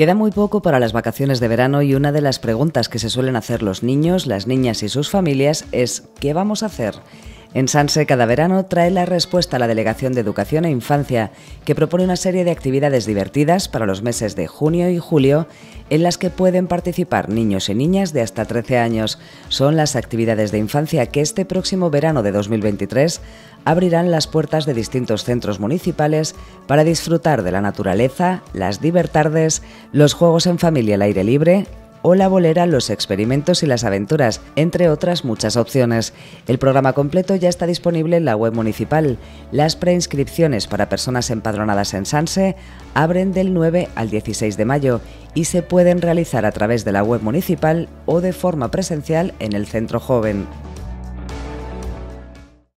Queda muy poco para las vacaciones de verano y una de las preguntas que se suelen hacer los niños, las niñas y sus familias es ¿qué vamos a hacer? En Sanse cada verano trae la respuesta a la Delegación de Educación e Infancia, que propone una serie de actividades divertidas para los meses de junio y julio en las que pueden participar niños y niñas de hasta 13 años. Son las actividades de infancia que este próximo verano de 2023 abrirán las puertas de distintos centros municipales para disfrutar de la naturaleza, las libertades, los juegos en familia al aire libre, o la bolera Los experimentos y las aventuras, entre otras muchas opciones. El programa completo ya está disponible en la web municipal. Las preinscripciones para personas empadronadas en Sanse abren del 9 al 16 de mayo y se pueden realizar a través de la web municipal o de forma presencial en el Centro Joven.